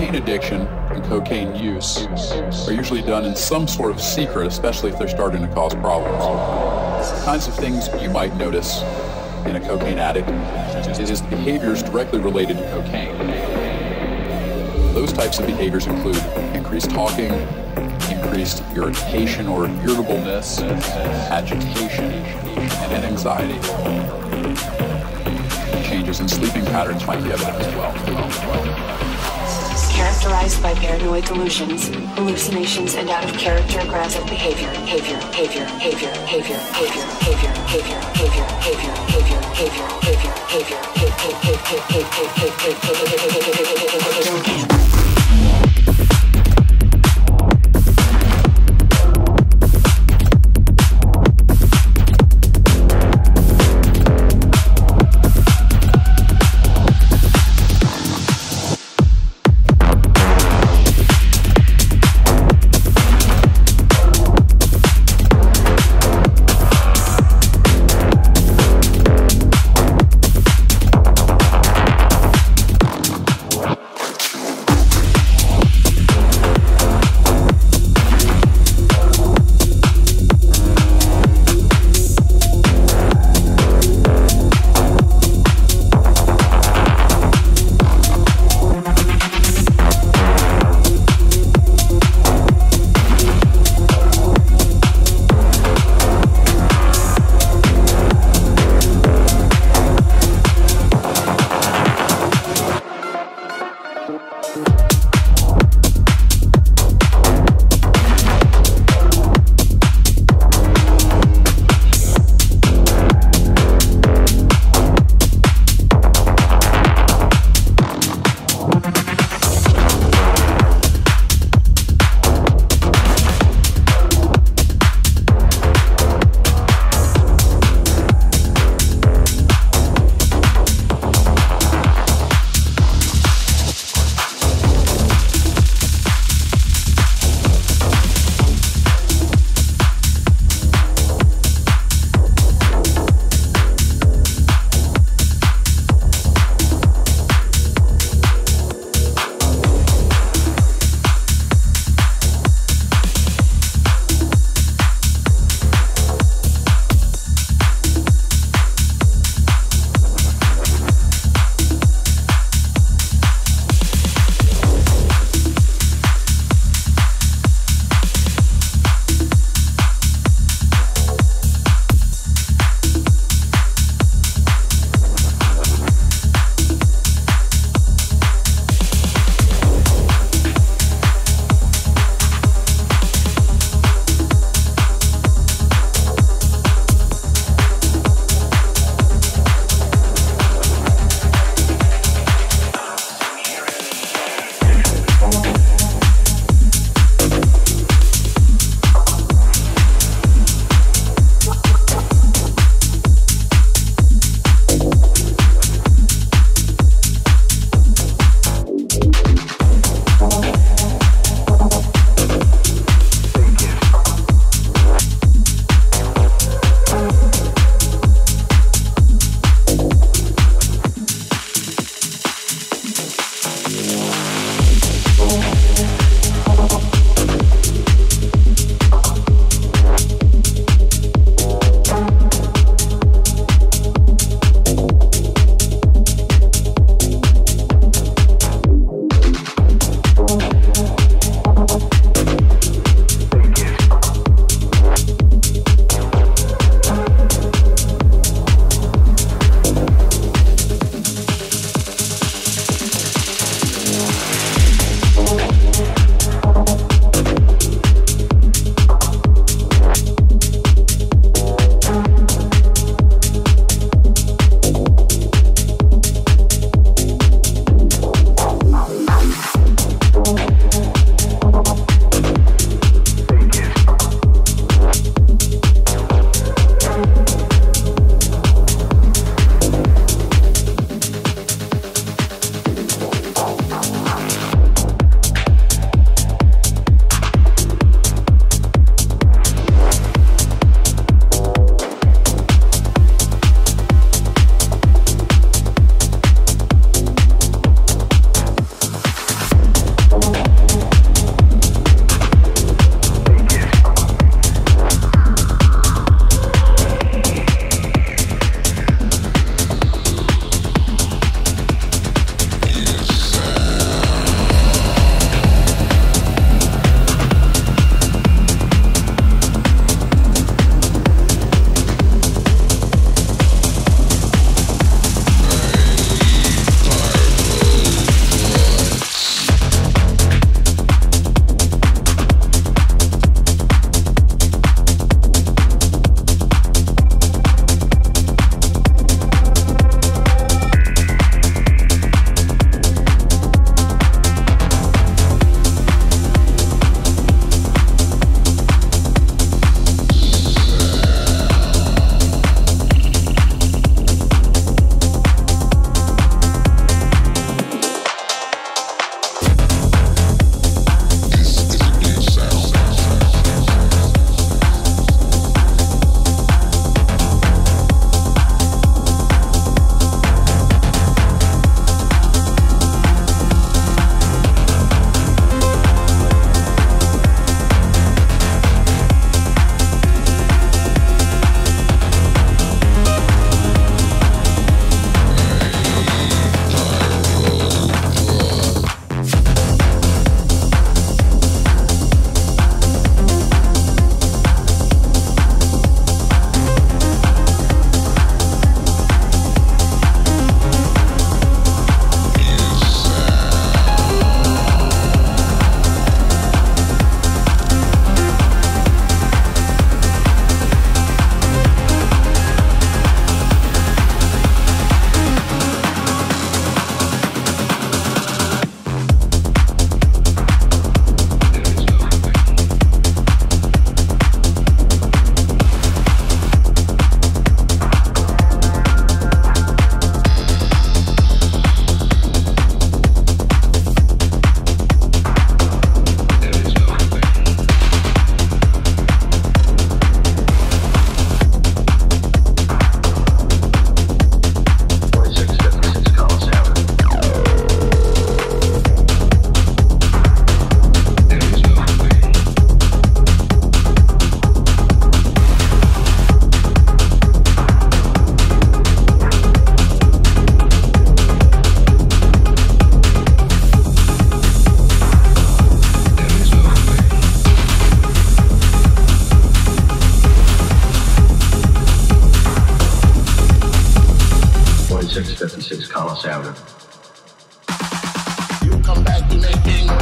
cocaine addiction and cocaine use are usually done in some sort of secret, especially if they're starting to cause problems. The kinds of things you might notice in a cocaine addict is behaviors directly related to cocaine. Those types of behaviors include increased talking, increased irritation or irritableness, agitation, and anxiety. Changes in sleeping patterns might be evident as well characterized by paranoid delusions, hallucinations, and out of character aggressive behavior, behavior, behavior, behavior, behavior, behavior, behavior, behavior, behavior, behavior, behavior, behavior, behavior, behavior, behavior,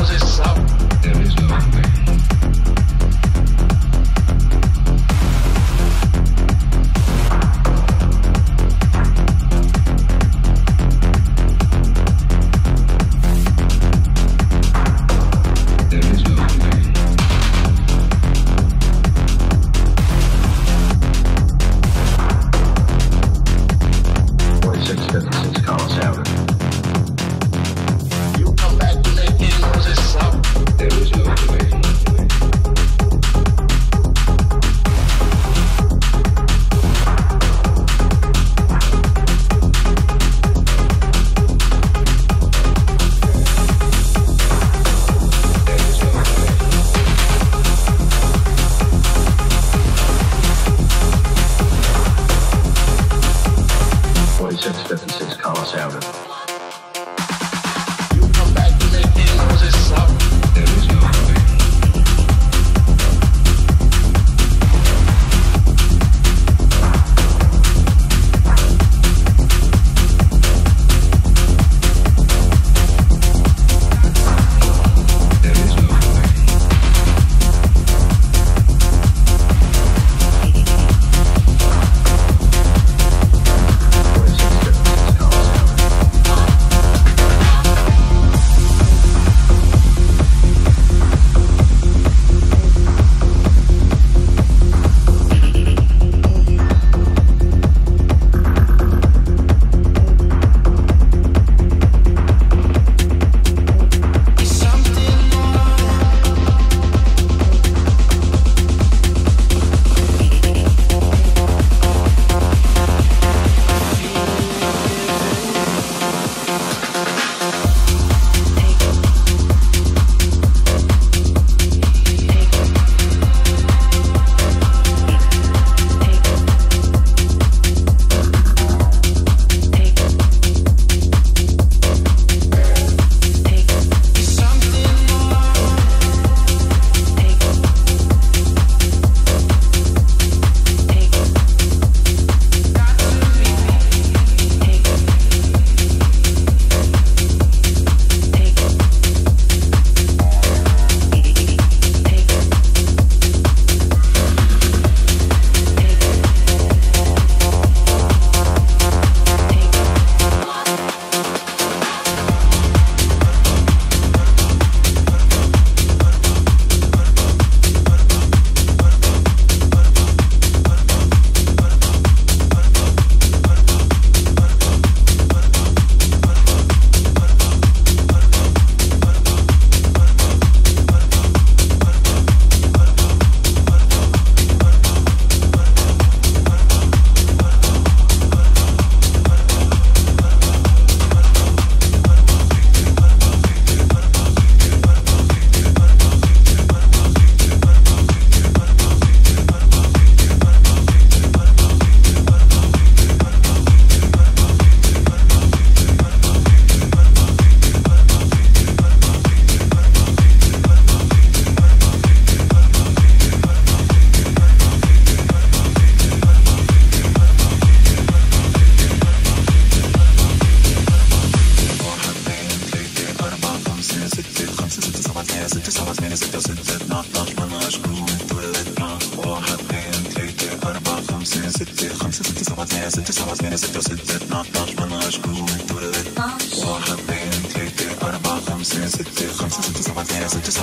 this up, there is nothing.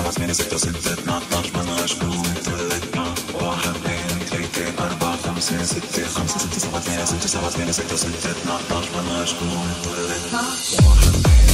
خمس واحد اثنين ثلاثة أربعة خمسة ستة خمسة ستة سبعة اثنين ستة ستة اثنا عشر واحد